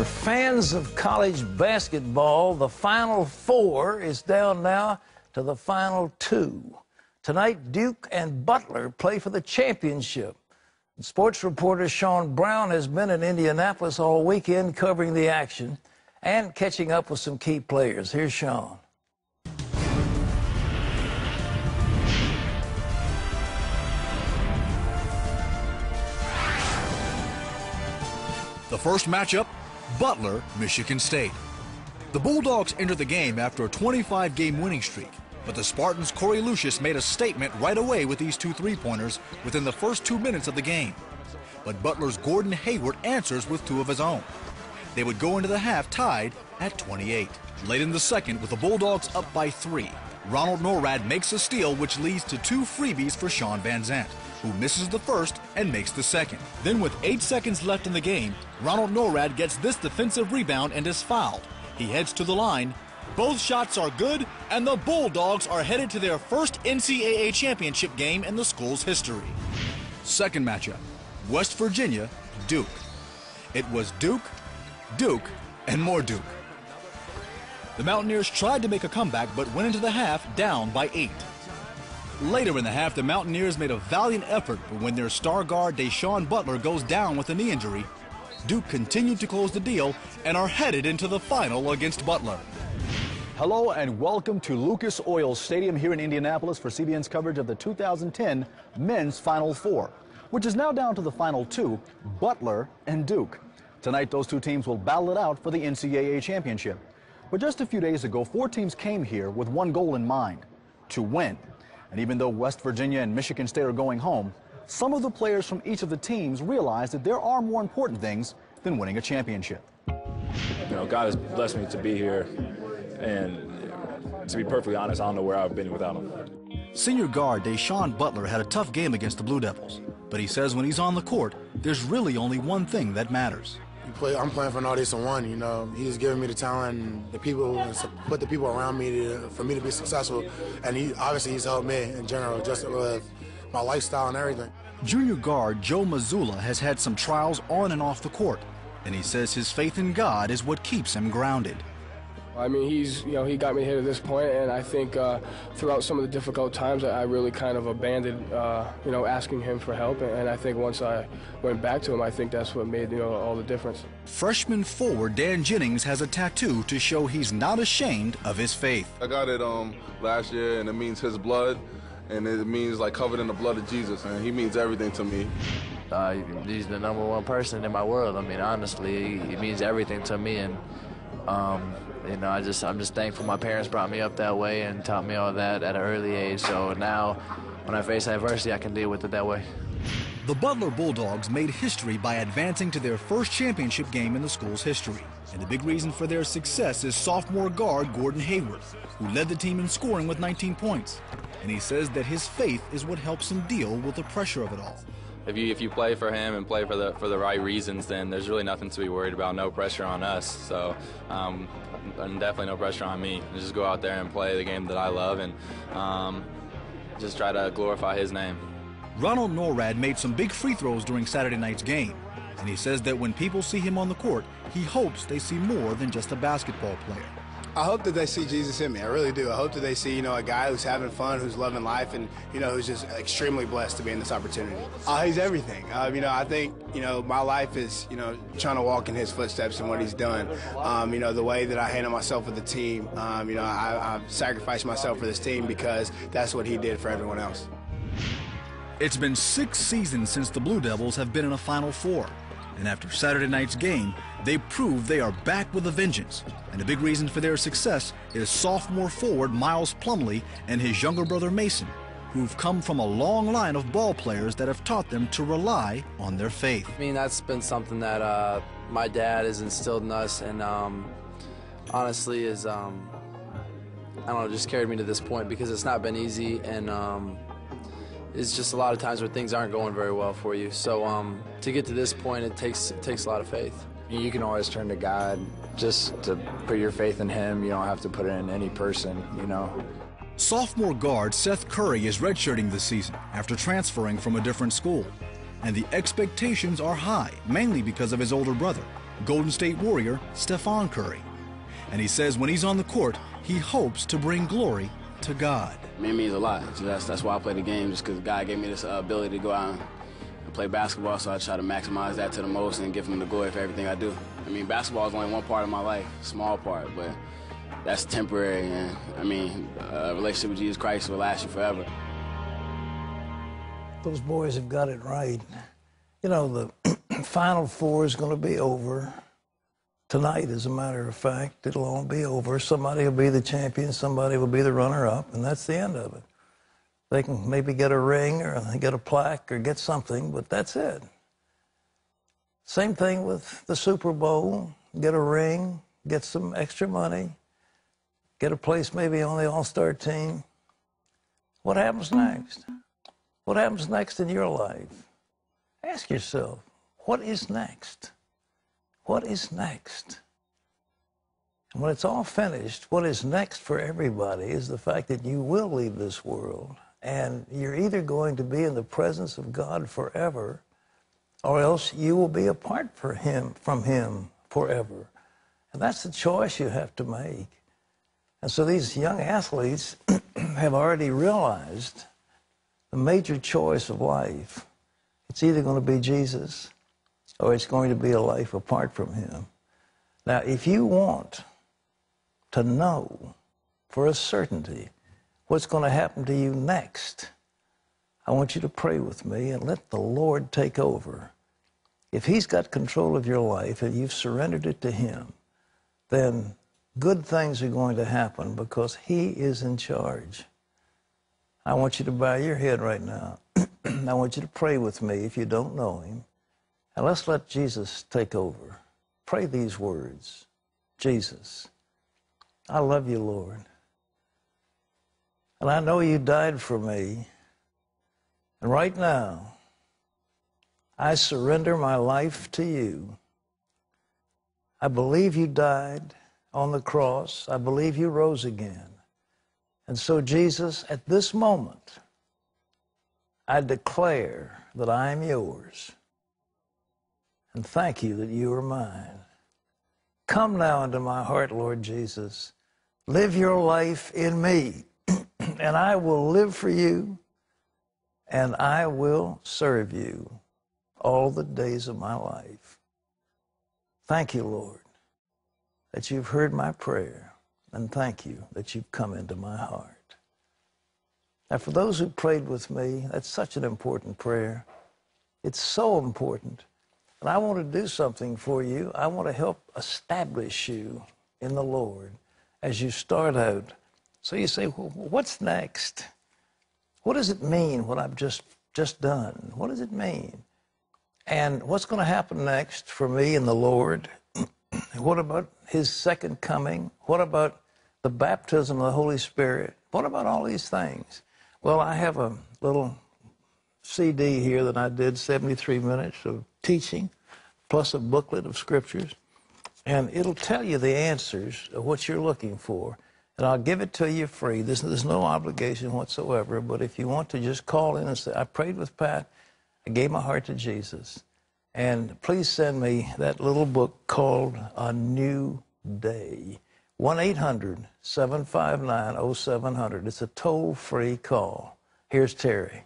For fans of college basketball, the Final Four is down now to the Final Two. Tonight, Duke and Butler play for the championship. Sports reporter Sean Brown has been in Indianapolis all weekend covering the action and catching up with some key players. Here's Sean. The first matchup, Butler, Michigan State. The Bulldogs entered the game after a 25-game winning streak, but the Spartans' Korie Lucious made a statement right away with these two three-pointers within the first two minutes of the game. But Butler's Gordon Hayward answers with two of his own. They would go into the half tied at 28. Late in the second, with the Bulldogs up by three, Ronald Nored makes a steal which leads to two freebies for Shawn Vanzant, who misses the first and makes the second. Then with eight seconds left in the game, Ronald Nored gets this defensive rebound and is fouled. He heads to the line. Both shots are good, and the Bulldogs are headed to their first NCAA championship game in the school's history. Second matchup, West Virginia, Duke. It was Duke, Duke, and more Duke. The Mountaineers tried to make a comeback but went into the half down by eight. Later in the half, the Mountaineers made a valiant effort, but when their star guard Da'Sean Butler goes down with a knee injury, Duke continued to close the deal and are headed into the final against Butler. Hello and welcome to Lucas Oil Stadium here in Indianapolis for CBN's coverage of the 2010 Men's Final Four, which is now down to the final two, Butler and Duke. Tonight, those two teams will battle it out for the NCAA championship. But just a few days ago, four teams came here with one goal in mind, to win. And even though West Virginia and Michigan State are going home, some of the players from each of the teams realize that there are more important things than winning a championship. You know, God has blessed me to be here, and to be perfectly honest, I don't know where I've been without him. Senior guard Da'Sean Butler had a tough game against the Blue Devils, but he says when he's on the court, there's really only one thing that matters. Play, I'm playing for an Northeastern and one. You know, he's giving me the talent, and the people, and put the people around me to, for me to be successful. And he obviously he's helped me in general, just with my lifestyle and everything. Junior guard Joe Mazzulla has had some trials on and off the court, and he says his faith in God is what keeps him grounded. I mean, he's you know he got me here to this point, and I think uh, throughout some of the difficult times, I really kind of abandoned uh, you know asking him for help, and I think once I went back to him, I think that's what made you know all the difference. Freshman forward Dan Jennings has a tattoo to show he's not ashamed of his faith. I got it um last year, and it means his blood, and it means like covered in the blood of Jesus, and he means everything to me. Uh, he's the number one person in my world. I mean, honestly, he means everything to me, and um, you know, I just I'm just thankful my parents brought me up that way and taught me all that at an early age. So now, when I face adversity, I can deal with it that way. The Butler Bulldogs made history by advancing to their first championship game in the school's history. And the big reason for their success is sophomore guard Gordon Hayward, who led the team in scoring with 19 points. And he says that his faith is what helps him deal with the pressure of it all. If you if you play for him and play for the for the right reasons, then there's really nothing to be worried about. No pressure on us. So, um, and definitely no pressure on me. Just go out there and play the game that I love and um, just try to glorify his name. Ronald Nored made some big free throws during Saturday night's game, and he says that when people see him on the court, he hopes they see more than just a basketball player. I hope that they see Jesus in me. I really do. I hope that they see, you know, a guy who's having fun, who's loving life, and you know, who's just extremely blessed to be in this opportunity. Uh, he's everything. Uh, you know, I think, you know, my life is, you know, trying to walk in his footsteps and what he's done. Um, you know, the way that I handle myself with the team. Um, you know, I, I've sacrificed myself for this team because that's what he did for everyone else. It's been six seasons since the Blue Devils have been in a Final Four. And after Saturday night's game, they proved they are back with a vengeance. And a big reason for their success is sophomore forward Miles Plumlee and his younger brother Mason, who've come from a long line of ball players that have taught them to rely on their faith. I mean, that's been something that uh, my dad has instilled in us, and um, honestly, is um, I don't know, just carried me to this point because it's not been easy, and um, it's just a lot of times where things aren't going very well for you. So um, to get to this point, it takes it takes a lot of faith. You can always turn to God just to put your faith in Him. You don't have to put it in any person, you know. Sophomore guard Seth Curry is redshirting this season after transferring from a different school. And the expectations are high, mainly because of his older brother. Golden State Warrior Stephen Curry. And he says when he's on the court, he hopes to bring glory to God. I mean, it means a lot. So that's, that's why I play the game, just because God gave me this uh, ability to go out and play basketball, so I try to maximize that to the most and give him the glory for everything I do. I mean, basketball is only one part of my life, small part, but that's temporary. And I mean, a relationship with Jesus Christ will last you forever. Those boys have got it right. You know, the Final Four is going to be over tonight, as a matter of fact. It'll all be over. Somebody will be the champion, somebody will be the runner up, and that's the end of it. They can maybe get a ring or get a plaque or get something, but that's it. Same thing with the Super Bowl get a ring, get some extra money, get a place maybe on the All Star team. What happens next? What happens next in your life? Ask yourself, what is next? What is next? And when it's all finished, what is next for everybody is the fact that you will leave this world and you're either going to be in the presence of God forever or else you will be apart for him, from him forever. And that's the choice you have to make. And so these young athletes have already realized the major choice of life. It's either going to be Jesus or it's going to be a life apart from him. Now, if you want to know for a certainty what's going to happen to you next, I want you to pray with me and let the Lord take over. If He's got control of your life and you've surrendered it to Him, then good things are going to happen because He is in charge. I want you to bow your head right now. I want you to pray with me if you don't know Him. And let's let Jesus take over. Pray these words Jesus, I love you, Lord. And I know you died for me. And right now, I surrender my life to you. I believe you died on the cross. I believe you rose again. And so, Jesus, at this moment, I declare that I am yours. And thank you that you are mine. Come now into my heart, Lord Jesus. Live your life in me and I will live for you, and I will serve you all the days of my life. Thank you, Lord, that you've heard my prayer, and thank you that you've come into my heart. Now, for those who prayed with me, that's such an important prayer. It's so important. And I want to do something for you. I want to help establish you in the Lord as you start out so you say, well, what's next? What does it mean, what I've just, just done? What does it mean? And what's going to happen next for me and the Lord? what about his second coming? What about the baptism of the Holy Spirit? What about all these things? Well, I have a little CD here that I did 73 minutes of teaching, plus a booklet of scriptures, and it'll tell you the answers of what you're looking for and I'll give it to you free. There's, there's no obligation whatsoever. But if you want to just call in and say, I prayed with Pat, I gave my heart to Jesus. And please send me that little book called A New Day. 1 800 759 0700. It's a toll free call. Here's Terry.